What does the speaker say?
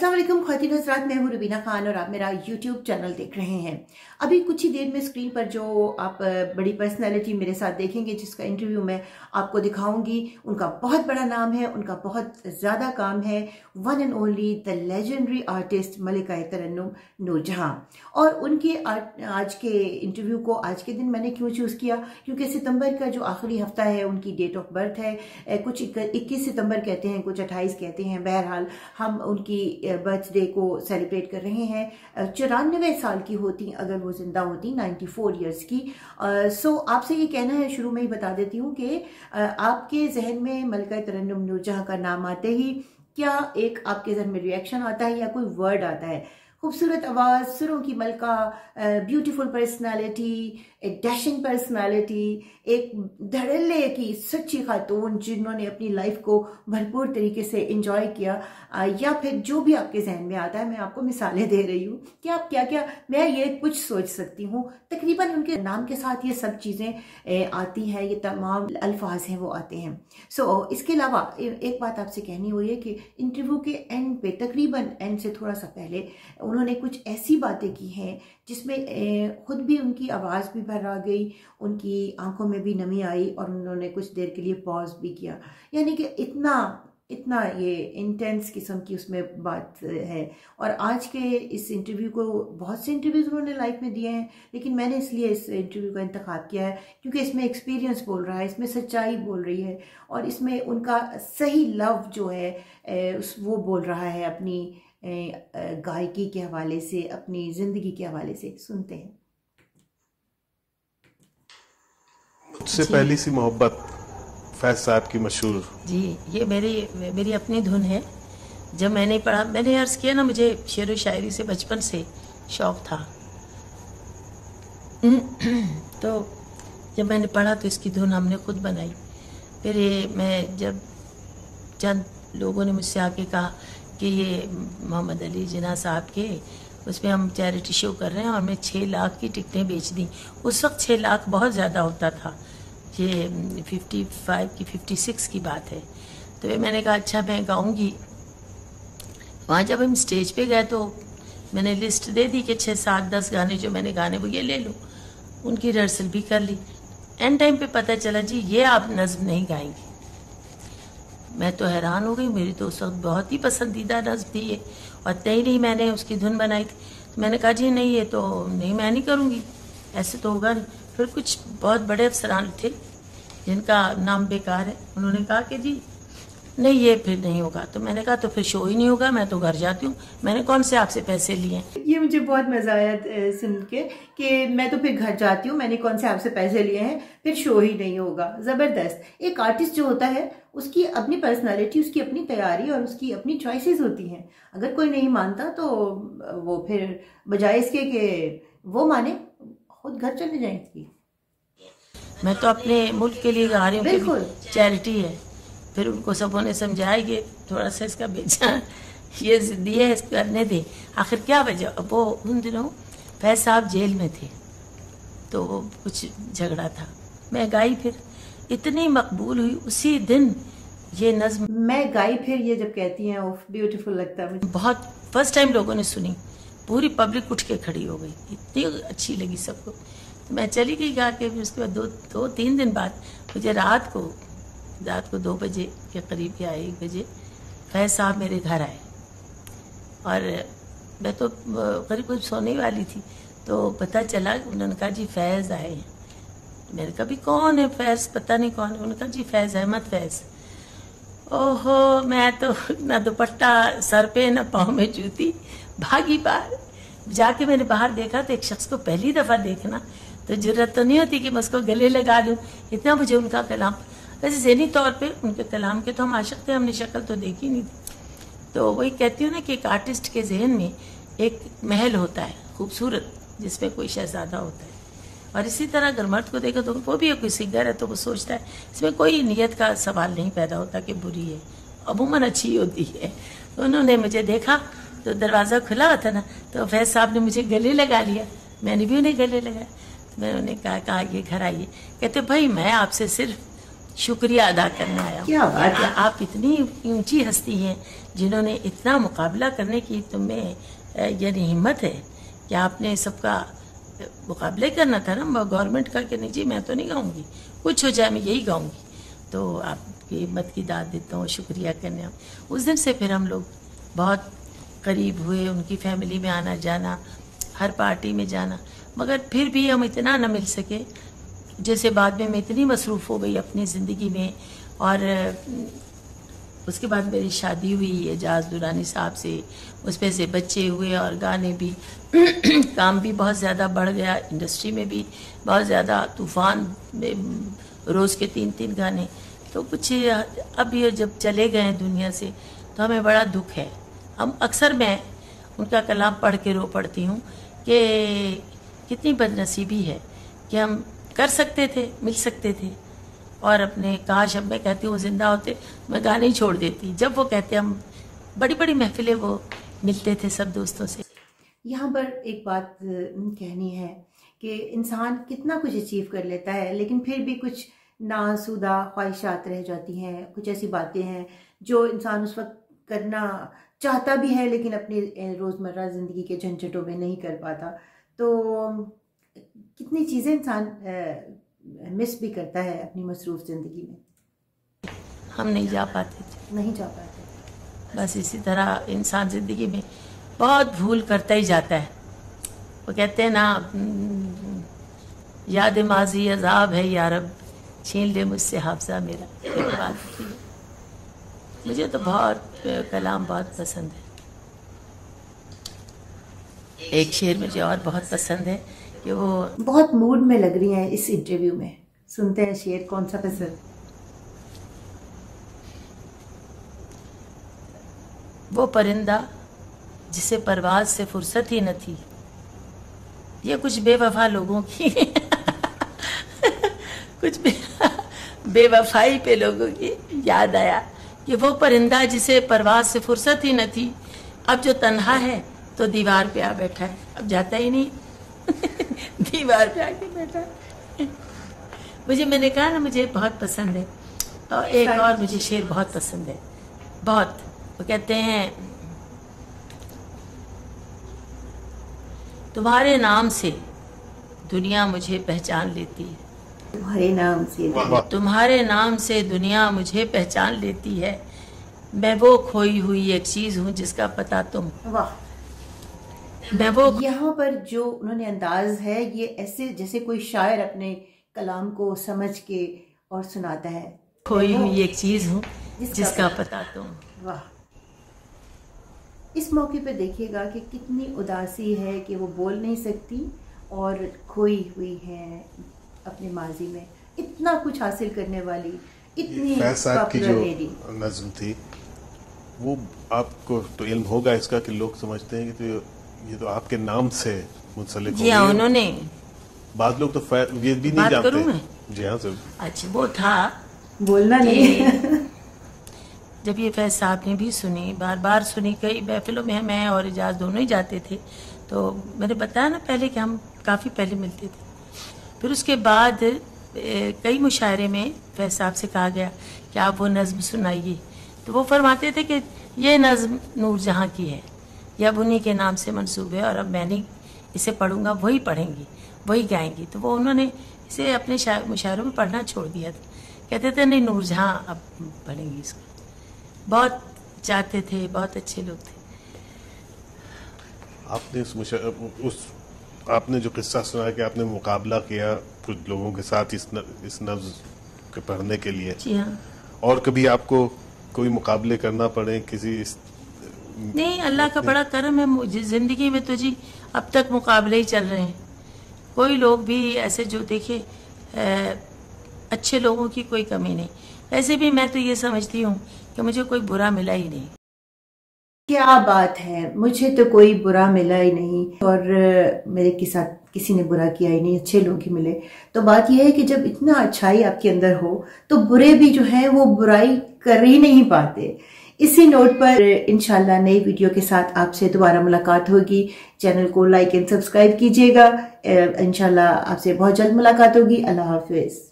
अस्सलाम वालेकुम, खातिन हजरात, मैं हूँ रुबीना खान और आप मेरा यूट्यूब चैनल देख रहे हैं। अभी कुछ ही देर में स्क्रीन पर जो आप बड़ी पर्सनालिटी मेरे साथ देखेंगे, जिसका इंटरव्यू मैं आपको दिखाऊँगी, उनका बहुत बड़ा नाम है, उनका बहुत ज़्यादा काम है one and only the legendary artist मलिका तरन्नुम नूरजहाँ। और उनके आज के इंटरव्यू को, आज के दिन मैंने क्यों चूज़ किया? क्योंकि सितंबर का जो आखिरी हफ़्ता है, उनकी डेट ऑफ़ बर्थ है। कुछ इक्कीस सितंबर कहते हैं, कुछ अट्ठाईस कहते हैं। बहरहाल, हम उनकी बर्थडे को सेलिब्रेट कर रहे हैं। चौरानवे साल की होती, अगर वो ज़िंदा होती 94 फोर ईयर्स की सो आपसे ये कहना है, शुरू में ही बता देती हूँ कि आपके जहन में मलका तरन्नुम नूरजहाँ का नाम आते ही क्या एक आपके जहन में रिएक्शन आता है या कोई वर्ड आता है? खूबसूरत आवाज़, सुरों की मलका ब्यूटीफुल पर्सनालिटी एक डैशिंग पर्सनालिटी एक धड़ल्ले की सच्ची खातून जिन्होंने अपनी लाइफ को भरपूर तरीके से इंजॉय किया। या फिर जो भी आपके जहन में आता है मैं आपको मिसालें दे रही हूँ कि आप क्या क्या मैं ये कुछ सोच सकती हूँ। तकरीबन उनके नाम के साथ ये सब चीज़ें आती हैं ये तमाम अल्फाज हैं वो आते हैं। सो so, इसके अलावा एक बात आपसे कहनी हुई है कि इंटरव्यू के एंड पे तकरीबन एंड से थोड़ा सा पहले उन्होंने कुछ ऐसी बातें की हैं जिसमें खुद भी उनकी आवाज़ भी भर आ गई, उनकी आँखों में भी नमी आई और उन्होंने कुछ देर के लिए पॉज भी किया। यानी कि इतना इतना ये इंटेंस किस्म की उसमें बात है। और आज के इस इंटरव्यू को बहुत से इंटरव्यूज़ उन्होंने लाइफ में दिए हैं, लेकिन मैंने इसलिए इस इंटरव्यू का इंतखब किया है क्योंकि इसमें एक्सपीरियंस बोल रहा है, इसमें सच्चाई बोल रही है और इसमें उनका सही लव जो है उस, वो बोल रहा है अपनी गायकी के हवाले से, अपनी ज़िंदगी के हवाले से। सुनते हैं। मुझसे पहली सी मोहब्बत फैज साहब की मशहूर। जी ये मेरी मेरी अपनी धुन है। जब मैंने पढ़ा मैंने अर्ज़ किया ना मुझे शेर व शायरी से बचपन से शौक़ था। तो जब मैंने पढ़ा तो इसकी धुन हमने खुद बनाई। फिर ये मैं जब चंद लोगों ने मुझसे आके कहा कि ये मोहम्मद अली जिना साहब के उसमें हम चैरिटी शो कर रहे हैं और मैं छः लाख की टिकटें बेच दी। उस वक्त छः लाख बहुत ज़्यादा होता था। ये फिफ्टी फाइव की फिफ्टी सिक्स की बात है। तो मैंने कहा अच्छा मैं गाऊँगी। वहाँ जब हम स्टेज पे गए तो मैंने लिस्ट दे दी कि छः, सात, दस गाने जो मैंने गाने वो ये ले लूँ। उनकी रिहर्सल भी कर ली। एंड टाइम पे पता चला, जी, ये आप नज़म नहीं गाएँगी। मैं तो हैरान हो गई। मेरी तो उस वक्त बहुत ही पसंदीदा नज्म थी ये। और तय नहीं मैंने उसकी धुन बनाई थी। तो मैंने कहा, जी, नहीं, ये तो नहीं, मैं नहीं करूँगी। ऐसे तो होगा नहीं। फिर कुछ बहुत बड़े अफसरान थे, जिनका नाम बेकार है। उन्होंने कहा कि जी, नहीं, ये फिर नहीं होगा। तो मैंने कहा तो फिर शो ही नहीं होगा, मैं तो घर जाती हूँ। मैंने कौन से आपसे पैसे लिए ये मुझे बहुत मज़ा आया सुन के कि मैं तो फिर घर जाती हूँ, मैंने कौन से आपसे पैसे लिए हैं, फिर शो ही नहीं होगा। ज़बरदस्त। एक आर्टिस्ट जो होता है, उसकी अपनी पर्सनालिटी उसकी अपनी तैयारी और उसकी अपनी चॉइसेस होती हैं। अगर कोई नहीं मानता तो वो फिर बजाय इसके कि वो माने खुद घर चले जाएँगी। मैं तो अपने मुल्क के लिए गा रही हूँ बिल्कुल। चैरिटी है। फिर उनको सबों ने समझाया कि थोड़ा सा इसका बेचा ये जिद्दी है इस करने दे। आखिर क्या वजह? वो उन दिनों फैज साहब जेल में थे तो वो कुछ झगड़ा था। मैं गाई फिर इतनी मकबूल हुई उसी दिन ये नज्म मैं गाई फिर ये जब कहती हैं ब्यूटीफुल लगता है मुझे। बहुत फ़र्स्ट टाइम लोगों ने सुनी। पूरी पब्लिक उठ के खड़ी हो गई। इतनी अच्छी लगी सबको। तो मैं चली गई गा के फिर उसके बाद दो दो, तीन दिन बाद मुझे रात को रात को दो बजे के करीब या एक बजे फैज साहब मेरे घर आए। और मैं तो करीब कुछ सोने वाली थी तो पता चला उन्होंने कहा, जी, फैज़ आए हैं। मैंने कहा, भी कौन है फैज़? पता नहीं कौन है। उन्होंने कहा, जी, फैज़ अहमद फैज़। ओहो, मैं तो ना दुपट्टा, सर पे, ना पाँव में जूती भागी बाहर। जाके मैंने बाहर देखा तो एक शख्स को पहली दफ़ा देखना तो ज़रूरत तो नहीं होती कि मैं उसको गले लगा लूँ इतना मुझे उनका कलाम। वैसे जहनी तौर पे उनके कलाम के तो हम आशक थे, हमने शक्ल तो देखी नहीं थी। तो वही कहती हूँ ना कि एक आर्टिस्ट के जहन में एक महल होता है, खूबसूरत, जिसमें कोई शहजादा होता है। और इसी तरह अगर मर्द को देखो तो वो भी कोई सिंगर है तो वो सोचता है, इसमें कोई नीयत का सवाल नहीं पैदा होता कि बुरी है, अमूमन अच्छी होती है। तो उन्होंने मुझे देखा तो दरवाज़ा खुला हुआ था ना तो फैज साहब ने मुझे गले लगा लिया। मैंने भी उन्हें गले लगाया तो मैंने उन्हें कहा कहा ये घर आइए। कहते भाई मैं आपसे सिर्फ़ शुक्रिया अदा करने आया क्या बात है? आप इतनी ऊँची हस्ती हैं जिन्होंने इतना मुकाबला करने की तुम्हें यानी हिम्मत है। कि आपने सबका मुकाबले करना था ना गवर्नमेंट का कि नहीं? जी मैं तो नहीं गाऊँगी। कुछ हो जाए मैं यही गाऊँगी। तो आपकी हिम्मत की दाद देता हूँ शुक्रिया करने उस दिन से फिर हम लोग बहुत करीब हुए, उनकी फैमिली में आना जाना, हर पार्टी में जाना। मगर फिर भी हम इतना न मिल सके, जैसे बाद में मैं इतनी मसरूफ़ हो गई अपनी ज़िंदगी में, और उसके बाद मेरी शादी हुई, एजाज दुरानी साहब से उस पर से बच्चे हुए और गाने भी, काम भी बहुत ज़्यादा बढ़ गया इंडस्ट्री में भी बहुत ज़्यादा तूफ़ान में, रोज़ के तीन तीन गाने। तो कुछ अब ये जब चले गए दुनिया से तो हमें बड़ा दुख है। हम अक्सर मैं उनका कलाम पढ़ के रो पड़ती हूँ कि कितनी बदनसीबी है कि हम कर सकते थे, मिल सकते थे। और अपने काश अब मैं कहती हूँ ज़िंदा होते, मैं गाने ही छोड़ देती। जब वो कहते हम बड़ी बड़ी महफिलें वो मिलते थे सब दोस्तों से। यहाँ पर एक बात कहनी है कि इंसान कितना कुछ अचीव कर लेता है, लेकिन फिर भी कुछ नासुदा ख्वाहिशात रह जाती हैं, कुछ ऐसी बातें हैं जो इंसान उस वक्त करना चाहता भी है लेकिन अपनी रोज़मर्रा ज़िंदगी के झंझटों में नहीं कर पाता। तो कितनी चीज़ें इंसान मिस भी करता है अपनी मसरूफ़ ज़िंदगी में। हम नहीं जा पाते। थे नहीं जा पाते। बस इसी तरह इंसान ज़िंदगी में बहुत भूल करता ही जाता है। वो कहते हैं ना याद माजी अजाब है यारब छीन ले मुझसे हाफजा मेरा। मुझे तो बहुत कलाम बहुत पसंद है। एक शेर मुझे और बहुत पसंद है कि वो बहुत मूड में लग रही हैं इस इंटरव्यू में। सुनते हैं शेर कौन सा पसंद वो परिंदा जिसे परवाज से फुर्सत ही न थी। ये कुछ बेवफा लोगों की कुछ बे, बेवफाई पे लोगों की याद आया। कि वो परिंदा जिसे परवाज से फुर्सत ही न थी। अब जो तन्हा है तो दीवार पे आ बैठा है। अब जाता ही नहीं। दीवार पे आके बैठा मुझे, मैंने कहा ना, मुझे बहुत पसंद है। और एक और मुझे शेर बहुत पसंद है। बहुत। वो कहते हैं, तुम्हारे नाम से दुनिया मुझे पहचान लेती है। तुम्हारे नाम से तुम्हारे नाम से दुनिया मुझे पहचान लेती है। मैं वो खोई हुई एक चीज़ हूँ जिसका पता तुम। वाह। मैं वो यहाँ पर जो उन्होंने अंदाज है ये ऐसे जैसे कोई शायर अपने कलाम को समझ के और सुनाता है। खोई हुई एक चीज़ हूँ जिसका जिसका पता तुम। वाह। इस मौके पर देखिएगा कि कितनी उदासी है कि वो बोल नहीं सकती और खोई हुई है अपने माजी में। इतना कुछ हासिल करने वाली इतनी की जो नज्म थी वो आपको तो इल्म होगा इसका कि लोग समझते हैं कि तो ये तो आपके नाम से मुंसलिक जी हाँ उन्होंने। बाद लोग तो ये भी नहीं जानते। जी हाँ सर। अच्छा वो था। बोलना नहीं। जब ये फैज साहब ने भी सुनी बार बार सुनी कई महफिलों में मैं और एजाज दोनों ही जाते थे। तो मैंने बताया ना पहले कि हम काफ़ी पहले मिलते थे। फिर उसके बाद कई मुशायरे में फैज साहब से कहा गया कि आप वो नज़म सुनाइए। तो वो फरमाते थे कि ये नज़म नूर जहाँ की है, ये अब उन्हीं के नाम से मंसूब है और अब मैंने इसे पढ़ूँगा, वही पढ़ेंगी, वही गाएँगी। तो वो उन्होंने इसे अपने मुशायरों में पढ़ना छोड़ दिया था। कहते थे, नहीं, नूर जहाँ अब पढ़ेंगी इसको। बहुत चाहते थे, बहुत अच्छे लोग थे। आपने उस आपने जो किस्सा सुना कि आपने मुकाबला किया कुछ लोगों के साथ इस न, इस नफ्ज के पढ़ने के लिए। जी हाँ। और कभी आपको कोई मुकाबले करना पड़े किसी इस... नहीं अल्लाह का बड़ा करम है मुझे ज़िंदगी में तो जी अब तक मुकाबले ही चल रहे हैं। कोई लोग भी ऐसे जो देखे अच्छे लोगों की कोई कमी नहीं। वैसे भी मैं तो ये समझती हूँ कि मुझे कोई बुरा मिला ही नहीं। क्या बात है? मुझे तो कोई बुरा मिला ही नहीं और मेरे के साथ किसी ने बुरा किया ही नहीं, अच्छे लोग ही मिले। तो बात यह है कि जब इतना अच्छाई आपके अंदर हो तो बुरे भी जो है, वो बुराई कर ही नहीं पाते। इसी नोट पर इनशाला नई वीडियो के साथ आपसे दोबारा मुलाकात होगी। चैनल को लाइक एंड सब्सक्राइब कीजिएगा। इनशाला आपसे बहुत जल्द मुलाकात होगी। अल्लाह हाफिज़।